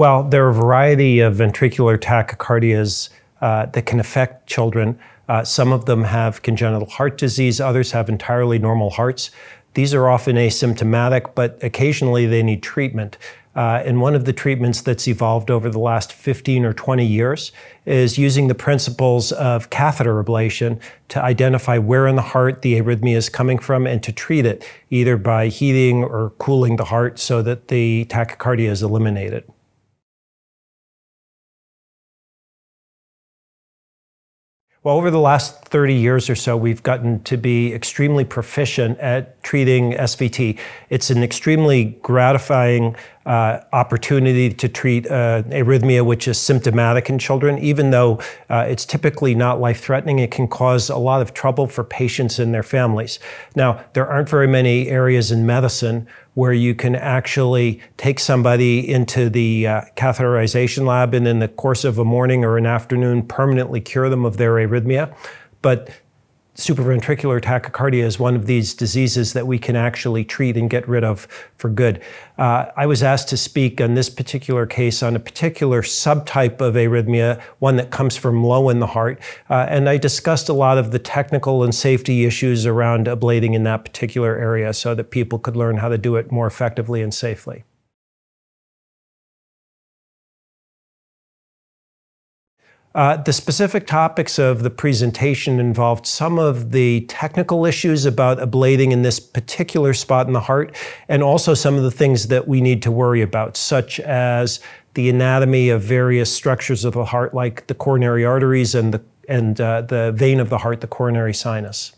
Well, there are a variety of ventricular tachycardias uh, that can affect children. Uh, some of them have congenital heart disease, others have entirely normal hearts. These are often asymptomatic, but occasionally they need treatment. Uh, and one of the treatments that's evolved over the last 15 or 20 years is using the principles of catheter ablation to identify where in the heart the arrhythmia is coming from and to treat it either by heating or cooling the heart so that the tachycardia is eliminated. Well, over the last 30 years or so, we've gotten to be extremely proficient at treating SVT. It's an extremely gratifying uh, opportunity to treat uh, arrhythmia, which is symptomatic in children. Even though uh, it's typically not life threatening, it can cause a lot of trouble for patients and their families. Now, there aren't very many areas in medicine where you can actually take somebody into the uh, catheterization lab and in the course of a morning or an afternoon permanently cure them of their arrhythmia. But supraventricular tachycardia is one of these diseases that we can actually treat and get rid of for good. Uh, I was asked to speak on this particular case on a particular subtype of arrhythmia, one that comes from low in the heart, uh, and I discussed a lot of the technical and safety issues around ablating in that particular area so that people could learn how to do it more effectively and safely. Uh, the specific topics of the presentation involved some of the technical issues about ablating in this particular spot in the heart, and also some of the things that we need to worry about, such as the anatomy of various structures of the heart, like the coronary arteries and the, and, uh, the vein of the heart, the coronary sinus.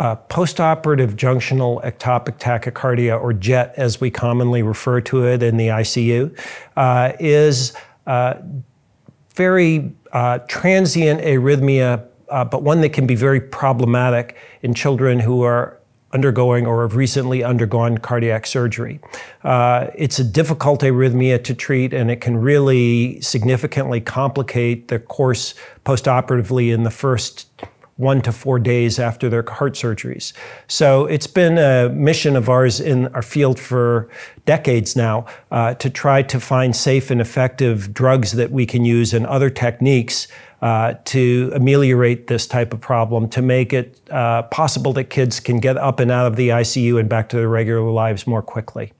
Uh, postoperative junctional ectopic tachycardia, or JET as we commonly refer to it in the ICU, uh, is uh, very uh, transient arrhythmia, uh, but one that can be very problematic in children who are undergoing or have recently undergone cardiac surgery. Uh, it's a difficult arrhythmia to treat and it can really significantly complicate the course postoperatively in the first one to four days after their heart surgeries. So it's been a mission of ours in our field for decades now uh, to try to find safe and effective drugs that we can use and other techniques uh, to ameliorate this type of problem, to make it uh, possible that kids can get up and out of the ICU and back to their regular lives more quickly.